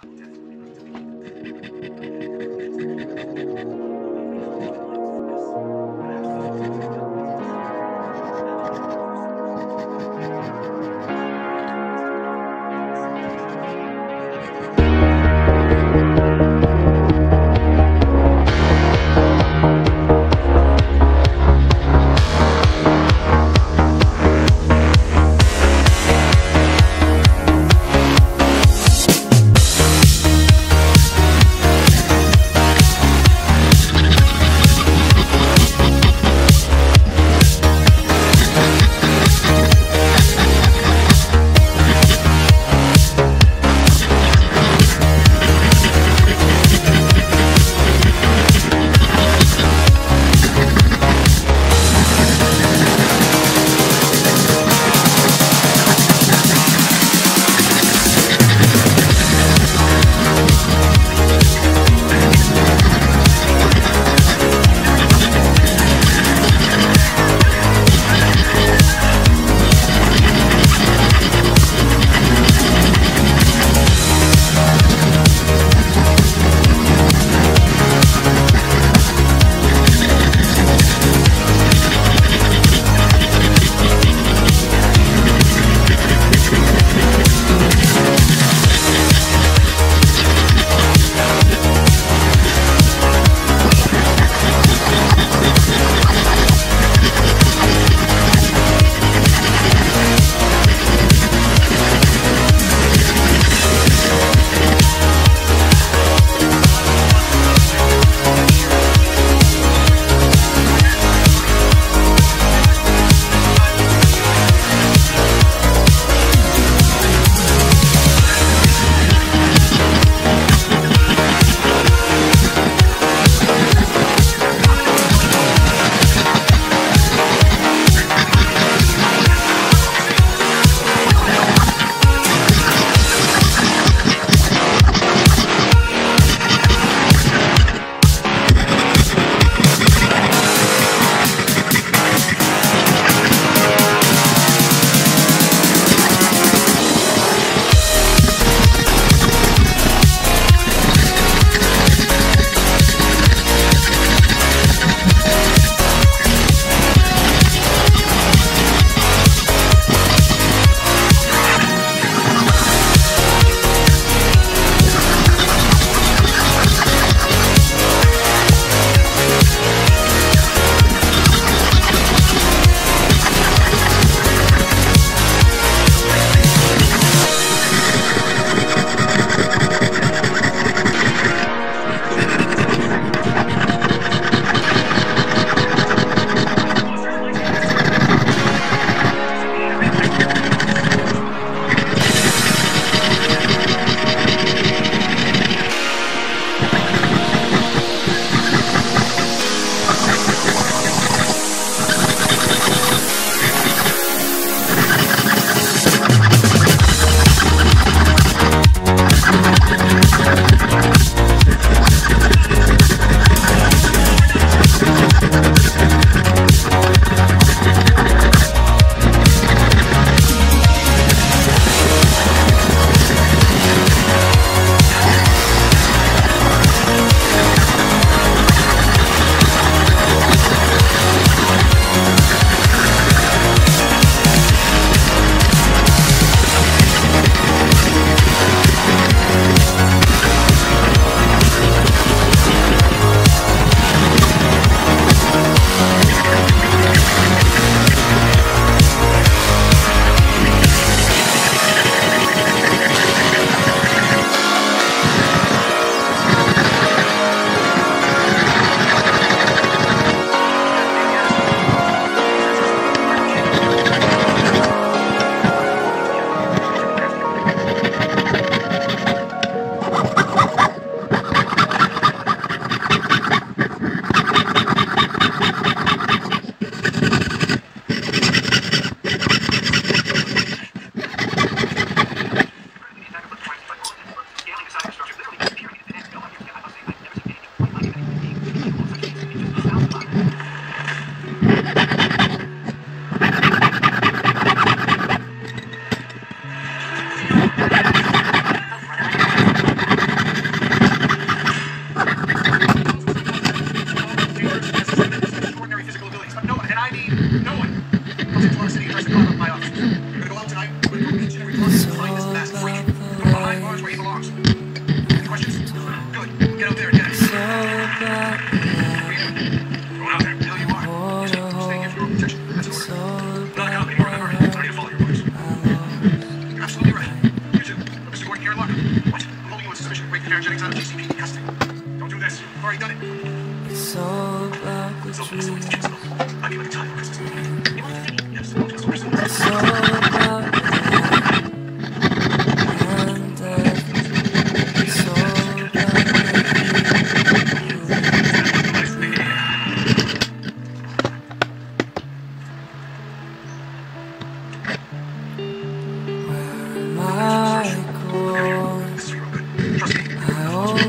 삭제.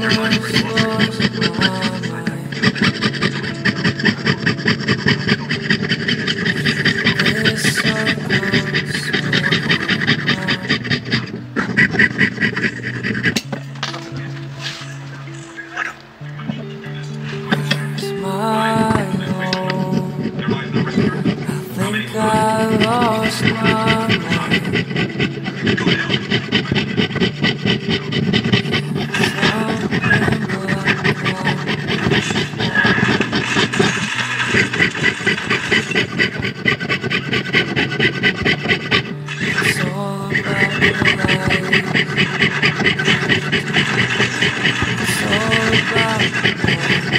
I think I lost my about the